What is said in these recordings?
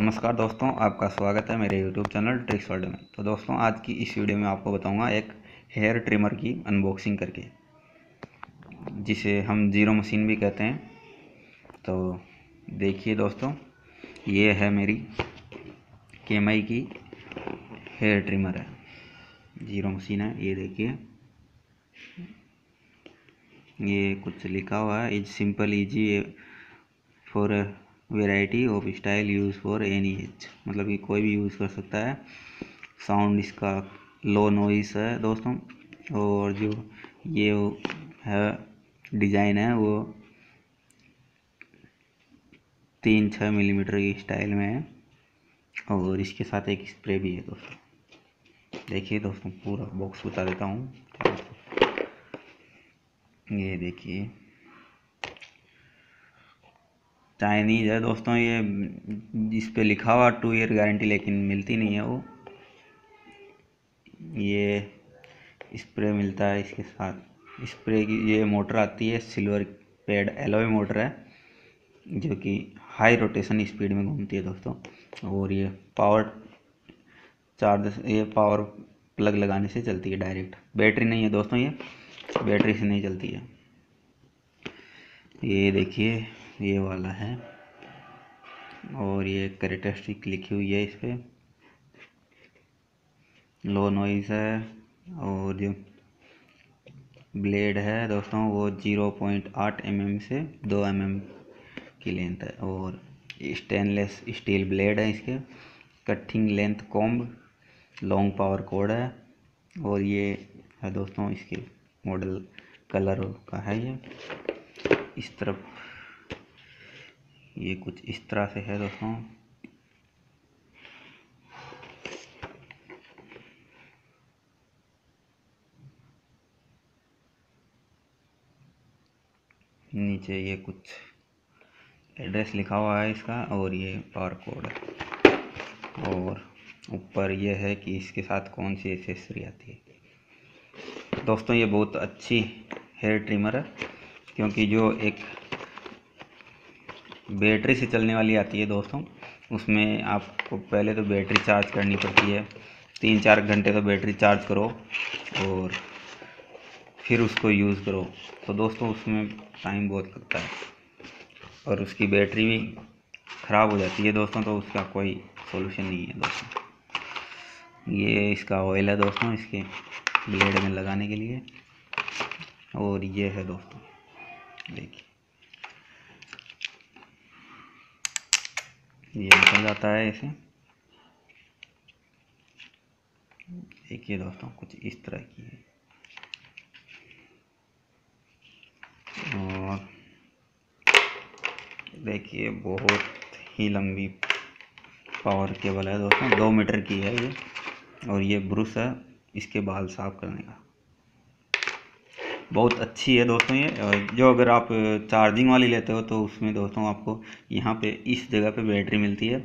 नमस्कार दोस्तों, आपका स्वागत है मेरे यूट्यूब चैनल ट्रिक्स वर्ल्ड में। तो दोस्तों, आज की इस वीडियो में आपको बताऊँगा एक हेयर ट्रिमर की अनबॉक्सिंग करके, जिसे हम ज़ीरो मशीन भी कहते हैं। तो देखिए दोस्तों, ये है मेरी केमई की हेयर ट्रिमर है। ज़ीरो मशीन है, ये देखिए। ये कुछ लिखा हुआ है is simple easy for variety of style use for any age मतलब कि कोई भी यूज़ कर सकता है। साउंड इसका लो नॉइस है दोस्तों। और जो ये है डिज़ाइन है वो तीन छः मिलीमीटर की स्टाइल में है। और इसके साथ एक स्प्रे भी है दोस्तों। देखिए दोस्तों, पूरा बॉक्स बता देता हूँ। ये देखिए। चाइनीज़ है दोस्तों, ये इस पर लिखा हुआ टू ईयर गारंटी लेकिन मिलती नहीं है वो। ये स्प्रे मिलता है इसके साथ। स्प्रे की ये मोटर आती है सिल्वर पेड एलोए मोटर है, जो कि हाई रोटेशन स्पीड में घूमती है दोस्तों। और ये पावर चार्ज ये पावर प्लग लगाने से चलती है डायरेक्ट बैटरी नहीं है दोस्तों ये बैटरी से नहीं चलती है। ये देखिए। ये वाला है। और ये करेक्टरिस्टिक लिखी हुई है इस पर लो नॉइज़ है और जो ब्लेड है दोस्तों वो ज़ीरो पॉइंट आठ एम mm से दो एम mm की लेंथ है। और स्टेनलेस स्टील ब्लेड है इसके। Cutting length comb long power cord है। और ये है दोस्तों इसके मॉडल कलर का है ये। इस तरफ़ ये कुछ इस तरह से है दोस्तों। नीचे ये कुछ एड्रेस लिखा हुआ है इसका और ये पावर कोड है। और ऊपर ये है कि इसके साथ कौन सी एसेसरी आती है। दोस्तों ये बहुत अच्छी हेयर ट्रिमर है, क्योंकि जो एक बैटरी से चलने वाली आती है दोस्तों। उसमें आपको पहले तो बैटरी चार्ज करनी पड़ती है। तीन चार घंटे तो बैटरी चार्ज करो और फिर उसको यूज़ करो। तो दोस्तों, उसमें टाइम बहुत लगता है और उसकी बैटरी भी ख़राब हो जाती है दोस्तों तो उसका कोई सोल्यूशन नहीं है दोस्तों। ये इसका ऑयल है दोस्तों, इसके ब्लेड में लगाने के लिए। और ये है दोस्तों, देखिए। ये निकल जाता है इसे। देखिए दोस्तों, कुछ इस तरह की है। और देखिए, बहुत ही लंबी पावर केबल है दोस्तों, दो मीटर की है ये। और ये ब्रुश है इसके बाल साफ़ करने का। बहुत अच्छी है दोस्तों ये। जो अगर आप चार्जिंग वाली लेते हो तो उसमें दोस्तों आपको यहाँ पे इस जगह पे बैटरी मिलती है।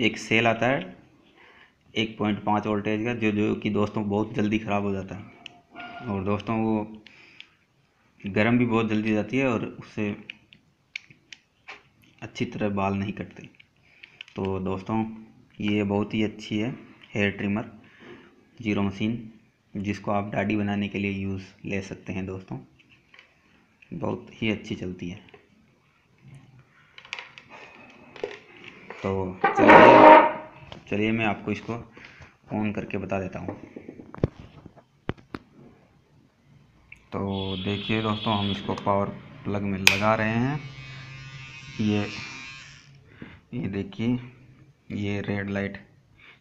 एक सेल आता है, एक पॉइंट पाँच वोल्टेज का, जो जो कि दोस्तों बहुत जल्दी ख़राब हो जाता है। और दोस्तों वो गर्म भी बहुत जल्दी जाती है और उससे अच्छी तरह बाल नहीं कटते। तो दोस्तों ये बहुत ही अच्छी है, हेयर ट्रिमर, ज़ीरो मशीन। जिसको आप दाढ़ी बनाने के लिए यूज़ ले सकते हैं दोस्तों। बहुत ही अच्छी चलती है। तो चलिए चलिए मैं आपको इसको ऑन करके बता देता हूँ। तो देखिए दोस्तों, हम इसको पावर प्लग में लगा रहे हैं। ये ये देखिए, ये रेड लाइट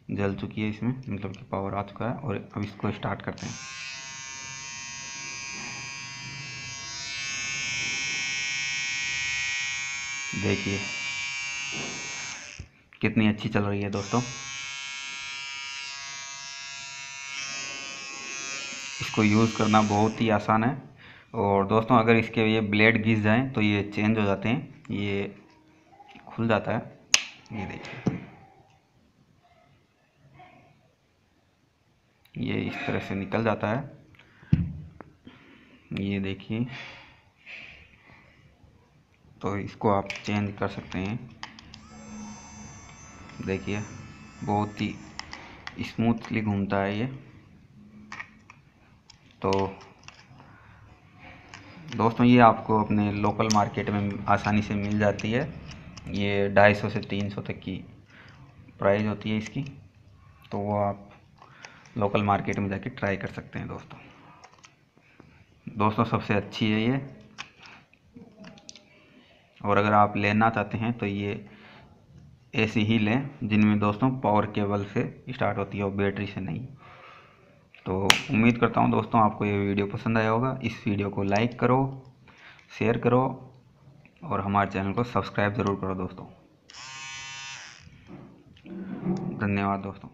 जल चुकी है इसमें मतलब कि पावर आ चुका है और अब इसको स्टार्ट करते हैं। देखिए, कितनी अच्छी चल रही है दोस्तों। इसको यूज़ करना बहुत ही आसान है और दोस्तों, अगर इसके ये ब्लेड घिस जाएँ तो ये चेंज हो जाते हैं, ये खुल जाता है। ये देखिए। ये इस तरह से निकल जाता है। ये देखिए। तो इसको आप चेंज कर सकते हैं। देखिए, बहुत ही स्मूथली घूमता है ये। तो दोस्तों, ये आपको अपने लोकल मार्केट में आसानी से मिल जाती है। ये ढाई सौ से तीन सौ तक की प्राइस होती है इसकी। तो वो आप लोकल मार्केट में जाके ट्राई कर सकते हैं दोस्तों। दोस्तों, सबसे अच्छी है ये। और अगर आप लेना चाहते हैं तो ये ऐसी ही लें, जिनमें दोस्तों पावर केबल से स्टार्ट होती है और बैटरी से नहीं। तो उम्मीद करता हूँ दोस्तों, आपको ये वीडियो पसंद आया होगा। इस वीडियो को लाइक करो शेयर करो, और हमारे चैनल को सब्सक्राइब ज़रूर करो दोस्तों। धन्यवाद दोस्तों।